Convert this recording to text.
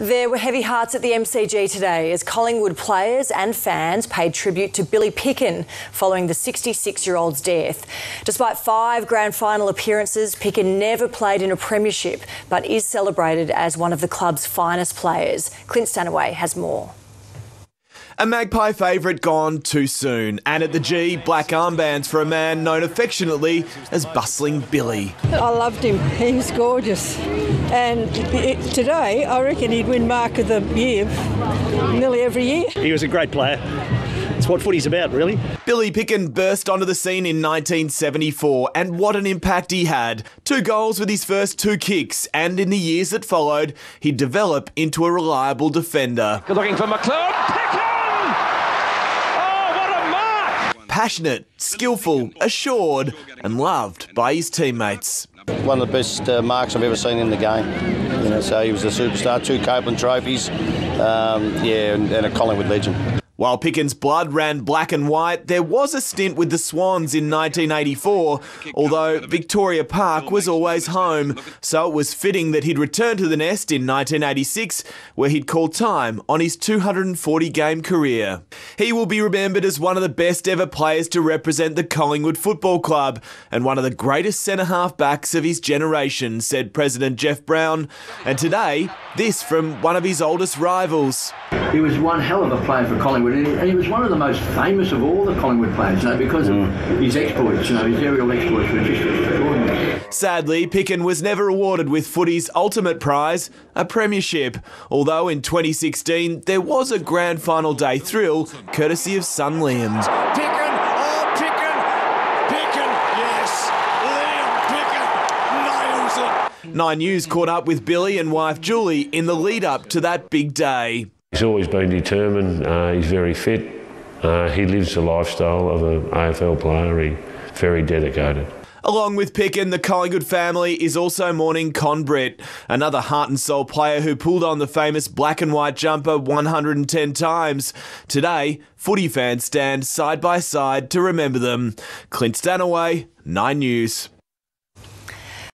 There were heavy hearts at the MCG today as Collingwood players and fans paid tribute to Billy Picken following the 66 year old's death. Despite five grand final appearances, Picken never played in a premiership but is celebrated as one of the club's finest players. Clint Stanaway has more. A Magpie favourite gone too soon, and at the G, black armbands for a man known affectionately as Bustling Billy. I loved him. He was gorgeous. And it, today, I reckon he'd win Mark of the Year nearly every year. He was a great player. It's what footy's about, really. Billy Picken burst onto the scene in 1974, and what an impact he had. Two goals with his first two kicks, and in the years that followed, he'd develop into a reliable defender. Good looking for McLeod. Picken! Passionate, skillful, assured, and loved by his teammates. One of the best uh, marks I've ever seen in the game. You know, so he was a superstar, two Copeland trophies, um, yeah, and, and a Collingwood legend. While Picken's blood ran black and white, there was a stint with the Swans in 1984, although Victoria Park was always home, so it was fitting that he'd return to the nest in 1986, where he'd call time on his 240 game career. He will be remembered as one of the best ever players to represent the Collingwood Football Club and one of the greatest centre half backs of his generation, said President Jeff Browne. And today, this from one of his oldest rivals. He was one hell of a player for Collingwood. Collingwood, and he was one of the most famous of all the Collingwood players, you know, because of mm. his exploits, you know, his aerial exploits were just extraordinary. Sadly, Picken was never awarded with footy's ultimate prize, a premiership, although in 2016 there was a grand final day thrill courtesy of son Liam. Picken, oh Picken, Picken, yes, Liam Picken nails it. Nine News caught up with Billy and wife Julie in the lead up to that big day. He's always been determined. Uh, he's very fit. Uh, he lives the lifestyle of an AFL player. He's very dedicated. Along with Picken, the Collingwood family is also mourning Con Britt, another heart and soul player who pulled on the famous black and white jumper 110 times. Today, footy fans stand side by side to remember them. Clint Stanaway, 9 News.